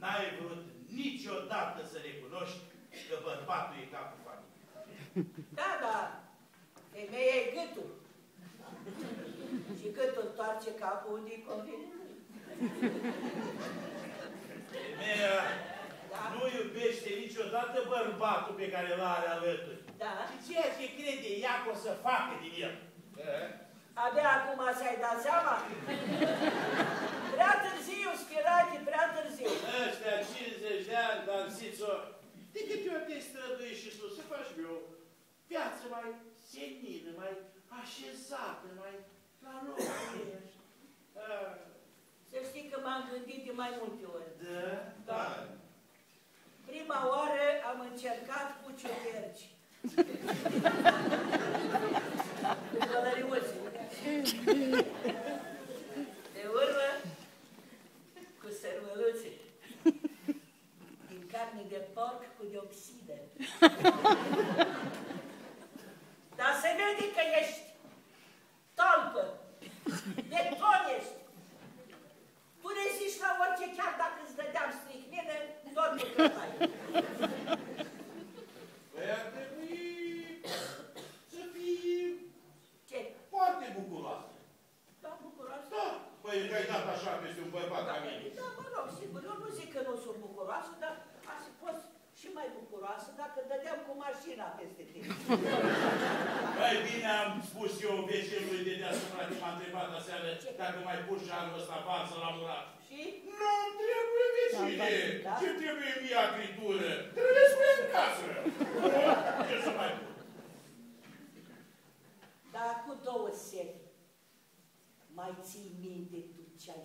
n-ai vrut niciodată să recunoști că bărbatul e capul familiei. Da, da, femeia e gâtul. Și gâtul întoarce capul unde-i convine lui. Femeia da. nu iubește niciodată bărbatul pe care l-are alături. Da. Și ceea ce crede ea că o să facă din el. Da. Abia acum ți-ai dat seama? Prea târziu, Spirati, prea târziu. Ăștia 50 de ani, Dansițo, de câte ori te străduiești și tu să faci eu viață mai senină, mai așezată, mai la locul ești. Să știi că m-am gândit de mai multe ori. Da? Da. Prima oară am încercat cu ciuperci. Valeriu Olsen. De urla cu sărmăluțe, din carne di porco di dioxide. prima seară, dacă mai pus și anul ăsta bani la murat. Și? Nu trebuie vecine! Da, da, da. Ce trebuie mie agritură? Trebuie să în casă! Ce să mai pun? Dar cu două seri, mai ții minte tu ce ai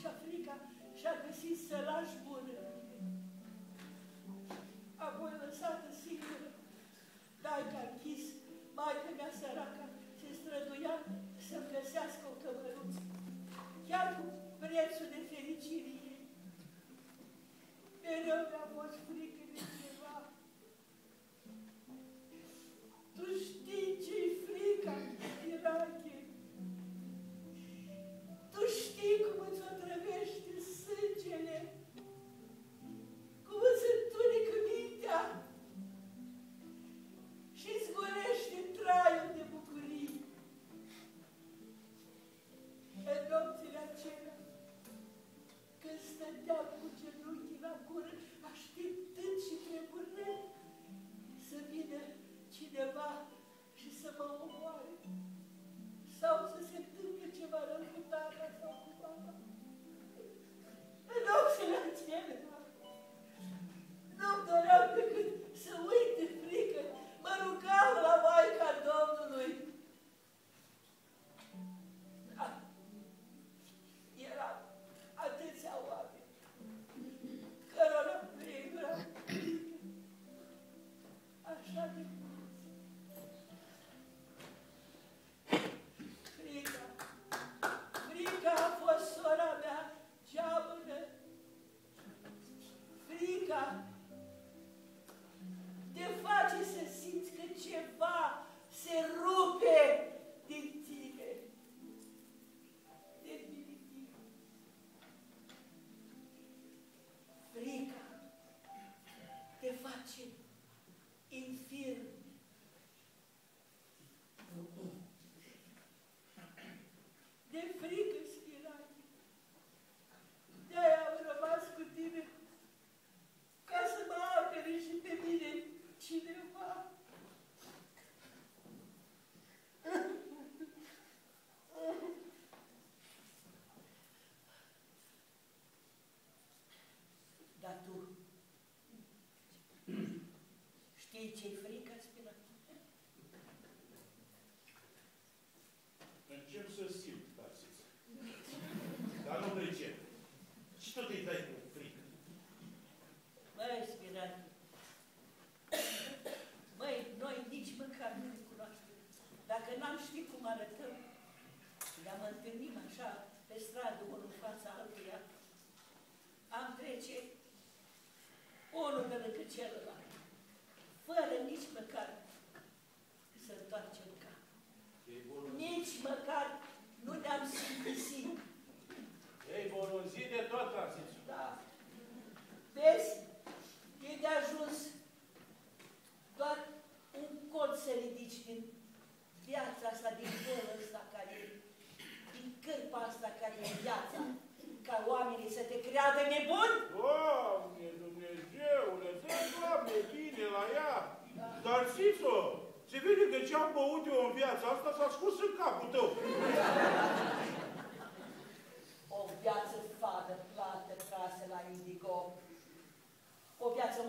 și-a frica și-a găsit sălași bun. Apoi lăsată singură, taica închis, maica mea săraca se străduia să-mi găsească o cămăruță, chiar cu prețul de fericire. Mereu mi-a fost frică.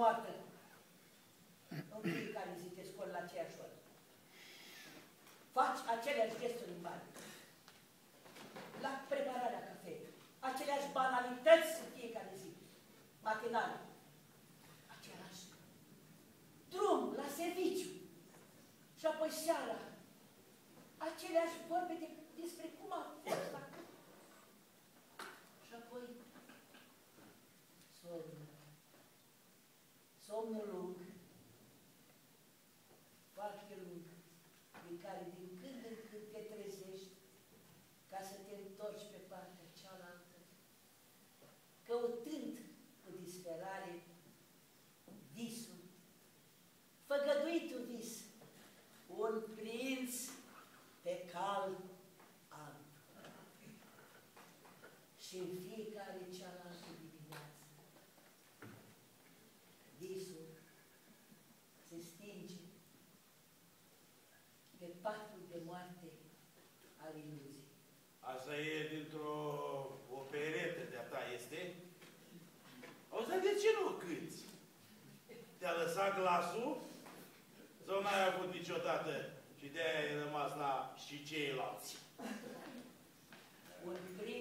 noapte. În fiecare zi te scoli la aceeași oră. Faci aceleași gesturi în. La prepararea cafei. Aceleași banalități în fiecare zi. Matinală. Același. Drum la serviciu. Și apoi seara. Aceleași vorbe de, despre cum a fost la Și apoi somn. Qualquer parcherug, vicari di glasul, sau n-ai avut niciodată și de-aia ai rămas la și ceilalți. Un prim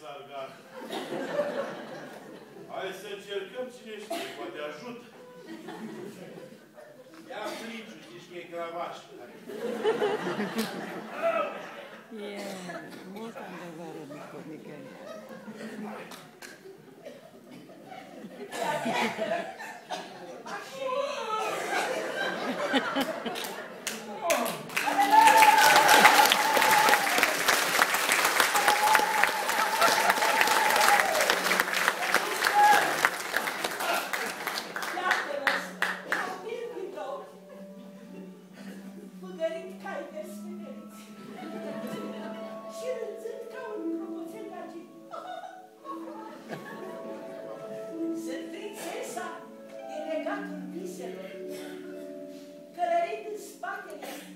sargan. Hai să încercăm cine știe, poate ajută. Ia fliciu, zici că e cravaș. E mult îndevără, Mico Michele. Ha ha ha. Călărit în spatele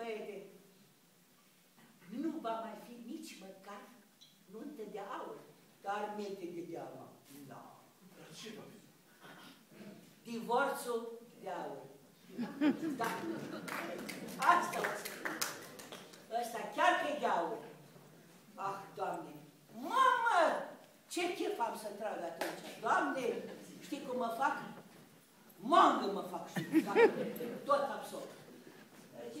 băiete, nu va mai fi nici măcar nuntă de aur, dar minte de deama. Da. Dar ce? Divorțul de aur. Da. Asta o să Ăsta chiar că e de aur. Ah, Doamne! Mamă! Ce chef am să trag atunci? Doamne! Știi cum mă fac? Mangă mă fac și da. tot absolut. Deci,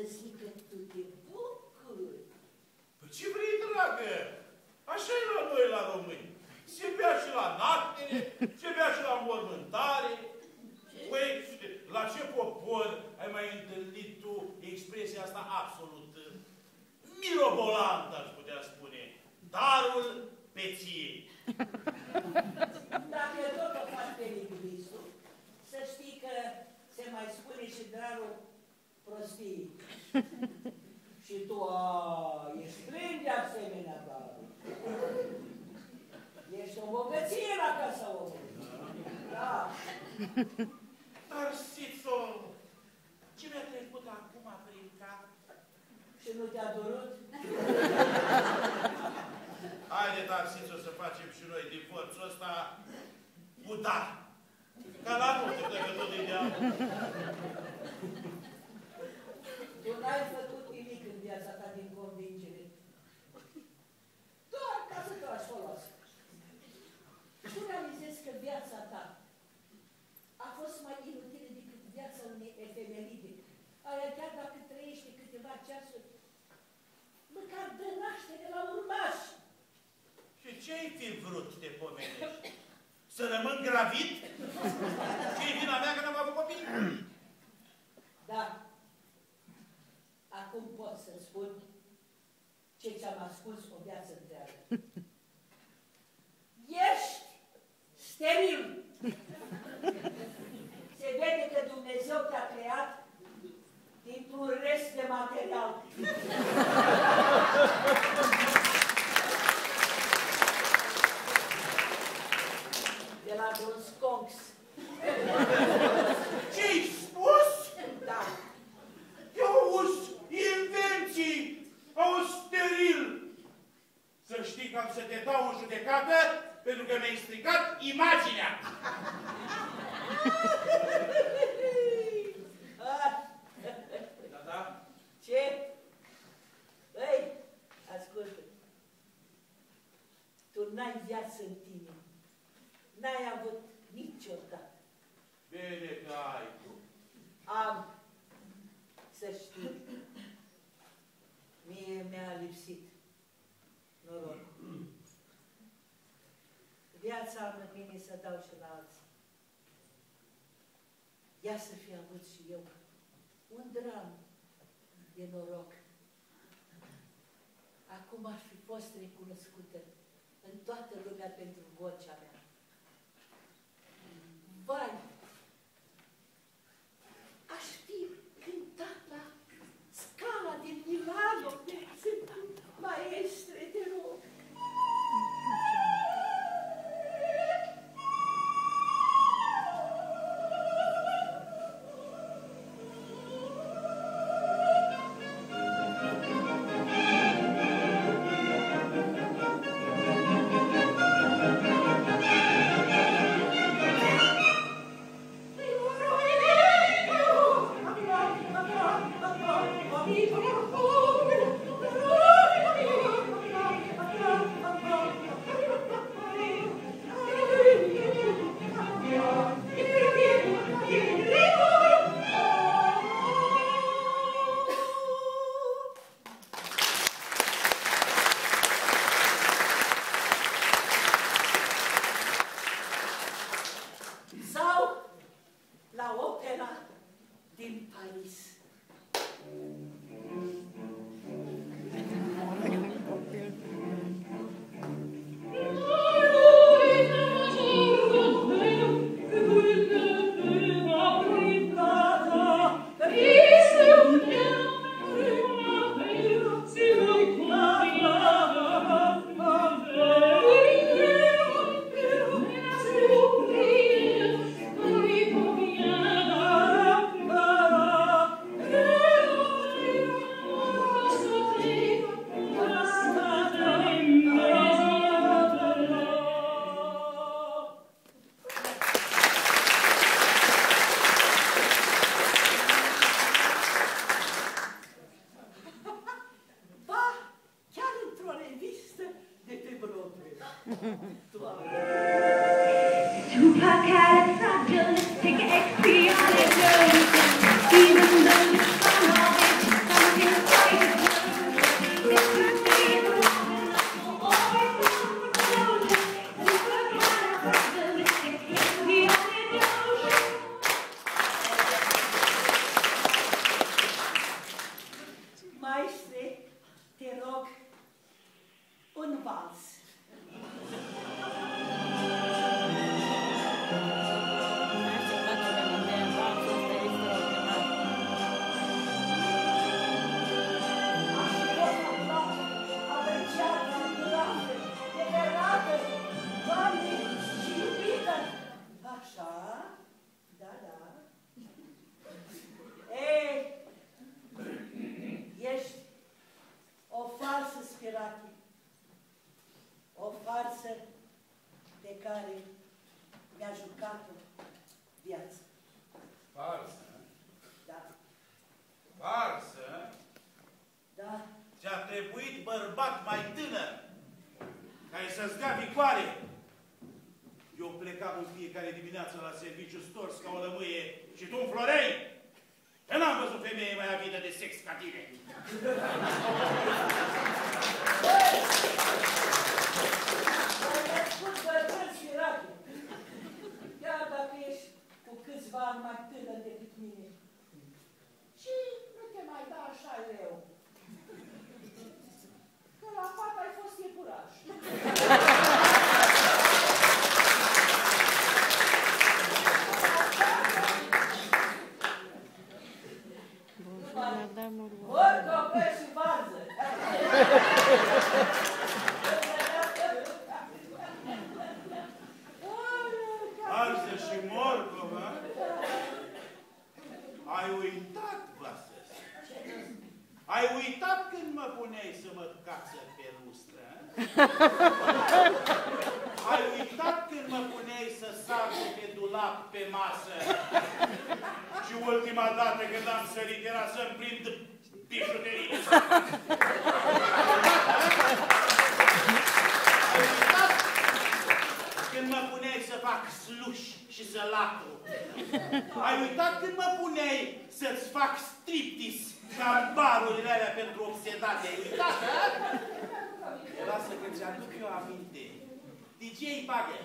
Poate să zică tu te bucuri. Păi ce vrei, dragă? Așa e la noi, la români. Se bea și la naștere, se bea și la mormântare. Păi, la ce popor ai mai întâlnit tu expresia asta absolut uh, mirobolantă, aș putea spune? Darul peției. Dacă tot o faci pe lingvistul, să știi că se mai spune și darul prostiei. și tu, a, ești plin de asemenea darul. Ești o bogăție la casa omului. Da. Dar, Sițo, ce mi-a trecut acum prin cap? Și nu te-a durut? Haide, dar, Sițo, să facem și noi divorțul ăsta cu da. Ca la multe, dacă tot e de Tu n-ai făcut nimic în viața ta din convingere. Doar ca să tragi folos. Tu realizezi că viața ta a fost mai inutilă decât viața unei efemeride. Aia chiar dacă trăiește câteva ceasuri, măcar dă naștere la urmași. Și ce-ai fi vrut, te pomenești? Să rămân gravid? Și e vina mea că n-am avut copii? Da. Acum pot să spun ce ți-am ascuns o viață întreagă. Ești steril. Se vede că Dumnezeu te-a creat dintr-un rest de material. De la un sconx. Ce-ai spus? Da. Eu auzi invenții, auzi steril. Să știi că am să te dau în judecată pentru că mi-ai stricat imaginea. Ah, Da, da? Ce? Ei, ascultă. Tu n-ai viață în tine. N-ai avut niciodată. Bine că ai tu. Am, să știi, mie mi-a lipsit noroc. Viața am în mine să dau și la alții. Ia să fi avut și eu un dram de noroc. Acum aș fi fost recunoscută în toată lumea pentru vocea mea. Vai, să-ți dea vicoare. Eu plecam în fiecare dimineață la serviciu stors ca o lămâie și tu înflorei. Că n-am văzut femeie mai avidă de sex ca tine. Dar mi-a spus bărbăți sirache, chiar dacă ești cu câțiva ani mai tânăr decât mine. Și nu te mai da așa eu. Că la fata ai fost iepuraș. Bonjour, madame Urwa. Ori copă și varză. Arză și morcovă. Ai uitat, Vasă. Ai uitat când mă puneai să mă cață pe lustră? Ai uitat când mă puneai să sar de pe dulap pe masă? Și ultima dată când am sărit era să-mi prind bijuterii. Ai uitat când mă puneai să fac sluș și să lacru? Ai uitat când mă puneai să-ți fac striptease ca în barurile alea pentru obsedate? Ai uitat, ha? Lasă că ți-aduc eu aminte. DJ Bagger.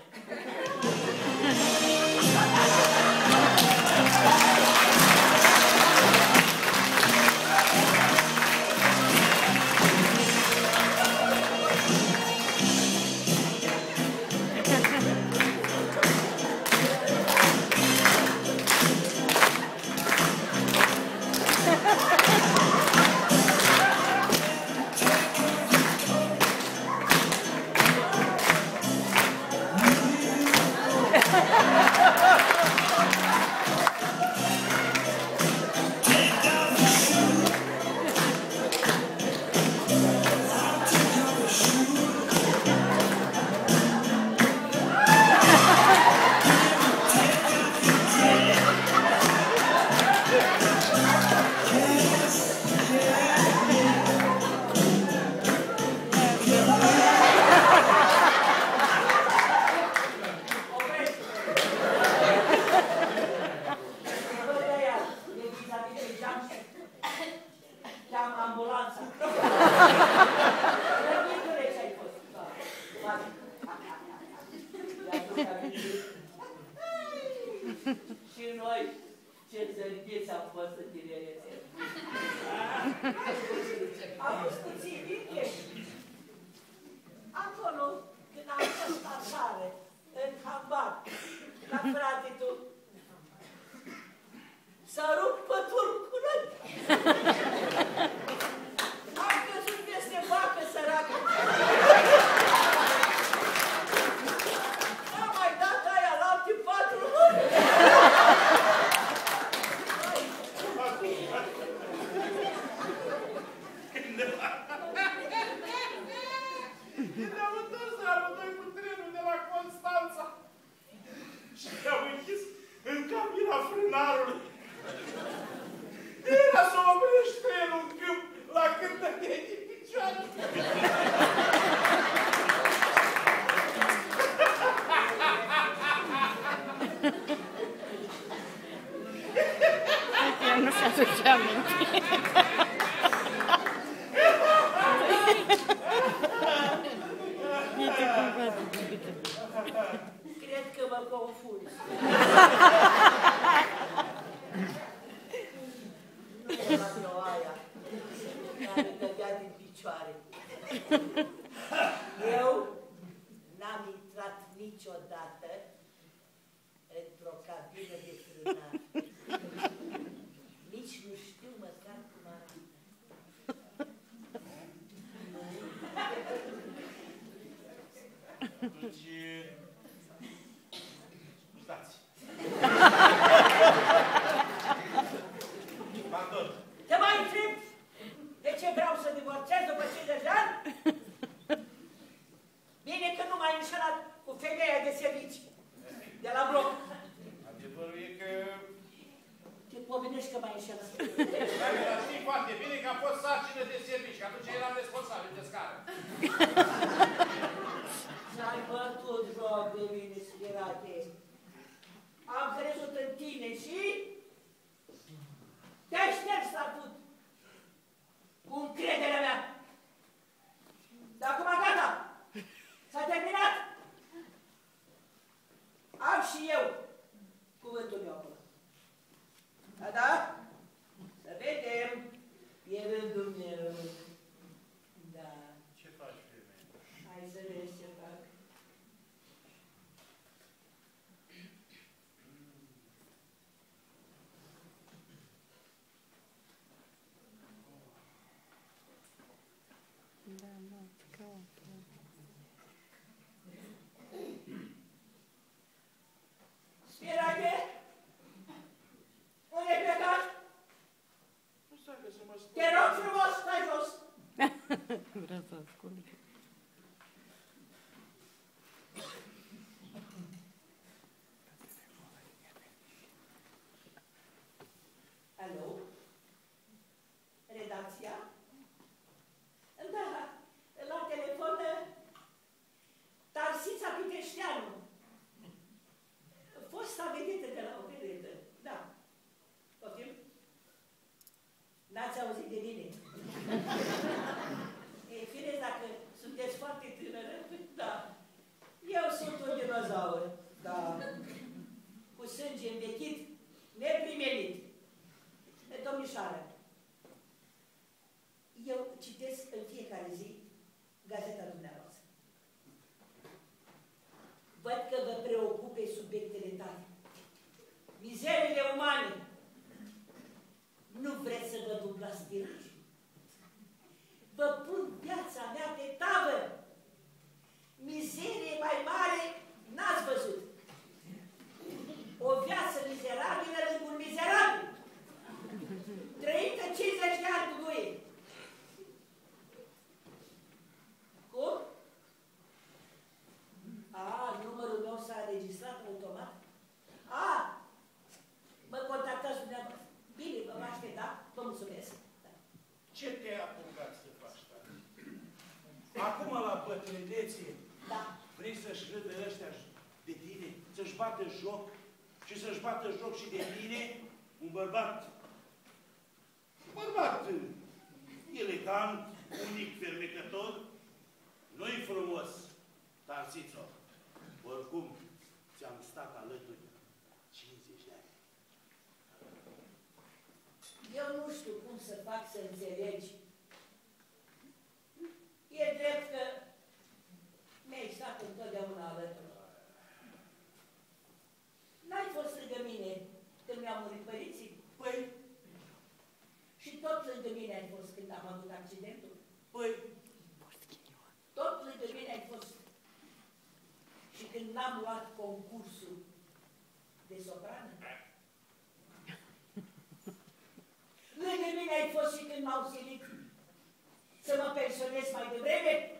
yeah, yeah. Associamente. Credo que eu. Não é uma înșelă. Dar știi foarte bine că a fost sarcină de servici, că atunci eram responsabil de scară. to